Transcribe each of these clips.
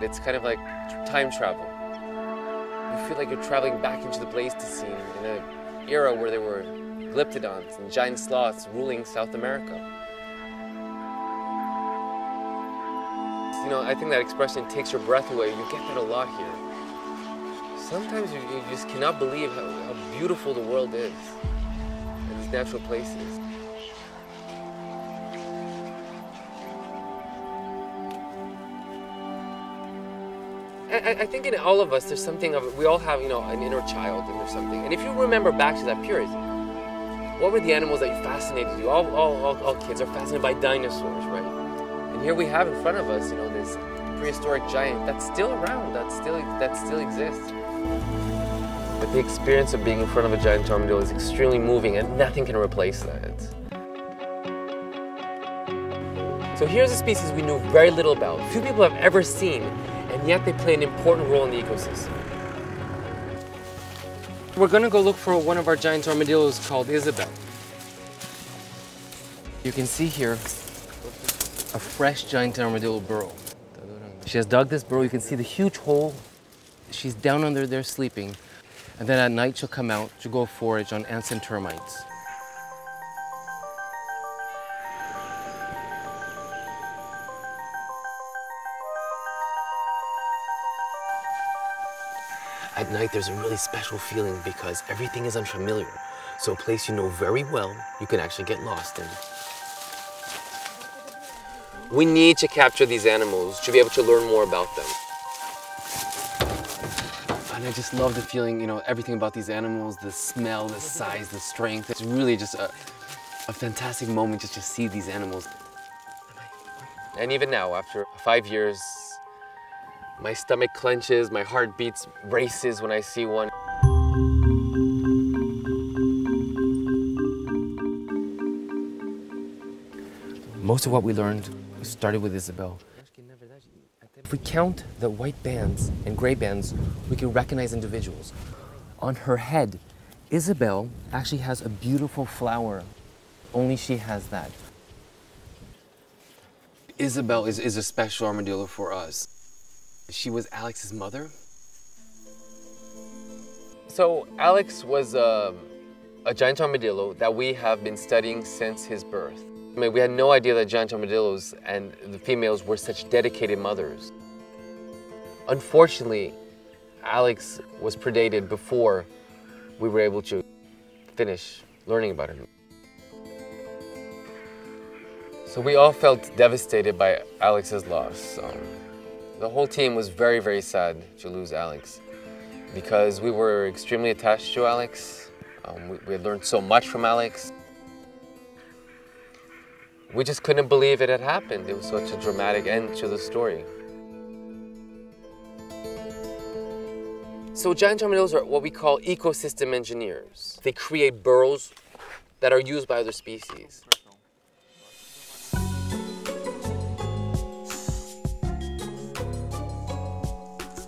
It's kind of like time travel. You feel like you're traveling back into the Pleistocene in an era where there were glyptodons and giant sloths ruling South America. You know, I think that expression takes your breath away. You get that a lot here. Sometimes you, you just cannot believe how, how beautiful the world is and these natural places. I, I, think in all of us, there's something of we all have, you know, an inner child and there's something. And if you remember back to that period, what were the animals that fascinated you? All, all, all, all kids are fascinated by dinosaurs, right? And here we have in front of us, you know, this prehistoric giant that's still around, that still that still exists. But the experience of being in front of a giant armadillo is extremely moving, and nothing can replace that. So here's a species we knew very little about. Few people have ever seen and yet they play an important role in the ecosystem. We're gonna go look for one of our giant armadillos called Isabel. You can see here a fresh giant armadillo burrow. She has dug this burrow. You can see the huge hole. She's down under there sleeping. And then at night she'll come out to go forage on ants and termites. At night, there's a really special feeling because everything is unfamiliar. So a place you know very well, you can actually get lost in. We need to capture these animals to be able to learn more about them. And I just love the feeling, you know, everything about these animals, the smell, the size, the strength. It's really just a, a fantastic moment just to see these animals. And even now, after five years, my stomach clenches, my heart beats, races when I see one. Most of what we learned started with Isabel. If we count the white bands and gray bands, we can recognize individuals. On her head, Isabel actually has a beautiful flower. Only she has that. Isabel is, is a special armadillo for us. She was Alex's mother? So Alex was um, a giant armadillo that we have been studying since his birth. I mean, we had no idea that giant armadillos and the females were such dedicated mothers. Unfortunately, Alex was predated before we were able to finish learning about him. So we all felt devastated by Alex's loss. Um, the whole team was very, very sad to lose Alex because we were extremely attached to Alex. Um, we, we had learned so much from Alex. We just couldn't believe it had happened. It was such a dramatic end to the story. So giant armadillos are what we call ecosystem engineers. They create burrows that are used by other species.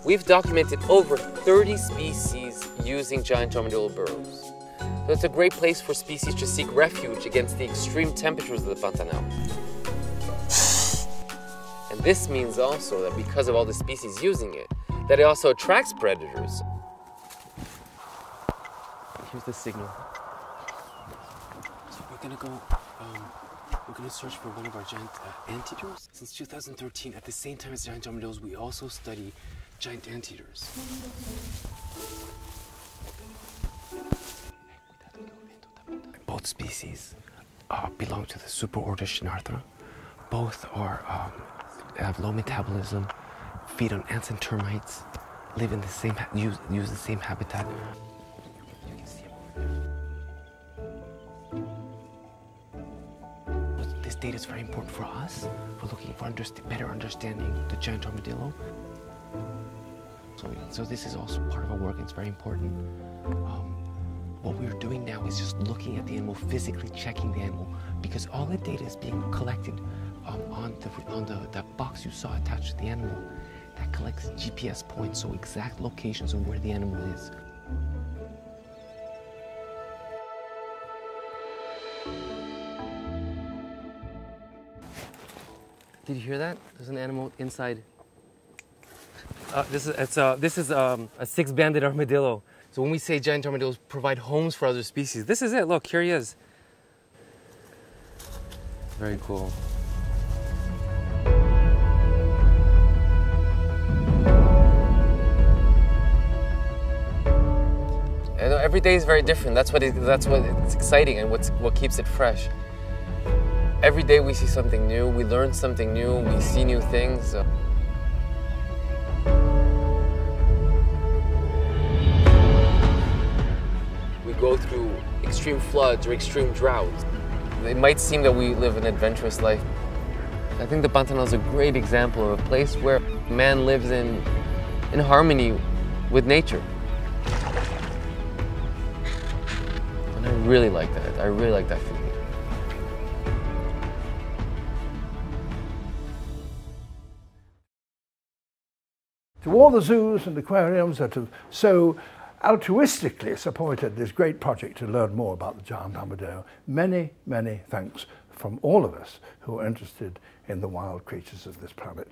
We've documented over 30 species using giant armadillo burrows. So it's a great place for species to seek refuge against the extreme temperatures of the Pantanal. And this means also that because of all the species using it, that it also attracts predators. Here's the signal. So we're gonna go, um, we're gonna search for one of our giant uh, anteaters. Since 2013, at the same time as giant armadillos, we also study giant anteaters. Both species uh, belong to the superorder Xenarthra. Both are um, have low metabolism, feed on ants and termites, live in the same use use the same habitat. This data is very important for us. We're looking for underst better understanding the giant armadillo so, this is also part of our work. It's very important. Um, what we're doing now is just looking at the animal, physically checking the animal, because all the data is being collected um, on the on the that box you saw attached to the animal. That collects GPS points, so exact locations of where the animal is. Did you hear that? There's an animal inside Uh, this is it's uh, this is um, a six-banded armadillo. So when we say giant armadillos provide homes for other species, this is it. Look, here he is. Very cool. Every day is very different. That's what it, that's what it's exciting and what's what keeps it fresh. Every day we see something new. We learn something new. We see new things. Go through extreme floods or extreme droughts. It might seem that we live an adventurous life. I think the Pantanal is a great example of a place where man lives in, in harmony with nature. And I really like that. I really like that feeling. To all the zoos and aquariums that have so altruistically supported this great project to learn more about the giant armadillo, many, many thanks from all of us who are interested in the wild creatures of this planet.